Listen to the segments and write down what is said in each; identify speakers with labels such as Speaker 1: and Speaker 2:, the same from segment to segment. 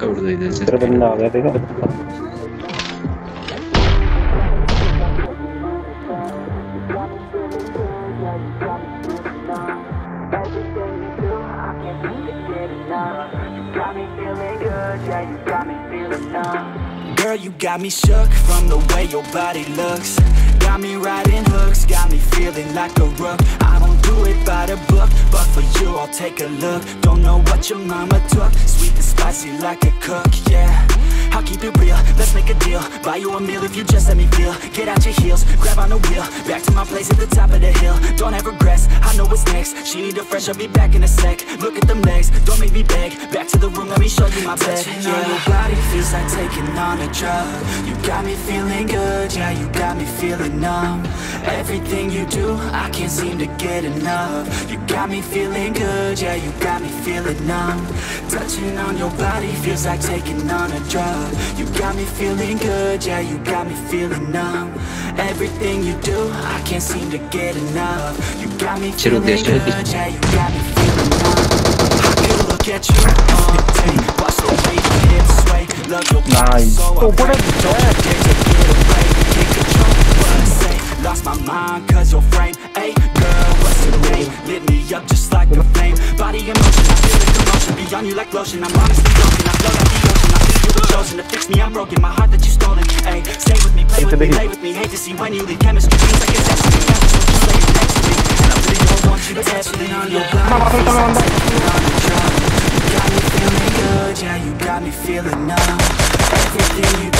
Speaker 1: पक्का उड़ गई
Speaker 2: Girl, you got me shook from the way your body looks. Got me riding hooks, got me feeling like a rook. Don't it by the book, but for you I'll take a look. Don't know what your mama took, sweet and spicy like a cook, yeah. I'll keep it real, let's make a deal. Buy you a meal if you just let me feel. Get out your heels, grab on the wheel. Back to my place at the top of the hill. Don't have regrets, I know what's next. She need a fresh, I'll be back in a sec. Look at them legs, don't make me beg. Back to the room, let me show you my bed. Touching on your body feels like taking on a drug. You got me feeling good, yeah, you got me feeling numb Everything you do, I can't seem to get enough. You got me feeling good, yeah, you got me feeling numb. Touching on your body feels like taking on a drug. You got me feeling good, yeah, you got me feeling numb. Everything you do, I can't seem to get enough. You got me feeling good, yeah, you got me feeling numb. I can look at you all watch the way your hips sway. Love your body,
Speaker 1: nice.
Speaker 2: so
Speaker 1: oh,
Speaker 2: I Lost my mind cause your frame Hey girl, what's your name? Lit me up just like a flame. Body in motion, I feel the commotion. Be on you like lotion, I'm honestly broken I flow like the ocean, I feel you were chosen To fix me, I'm broken, my heart that you stolen Hey, stay with me, play with me, lay with me. Hate to see when you leave chemistry Feels like it's destiny I'm just you you're next to me And I really don't want you to test me on your body. Feels like taking on a drug You got me feeling good, yeah, you got me feeling numb. Everything you do, I can't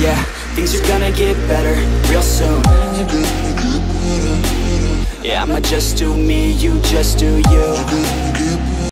Speaker 2: Yeah, things are gonna get better real soon. Yeah, I'ma just do me, you just do you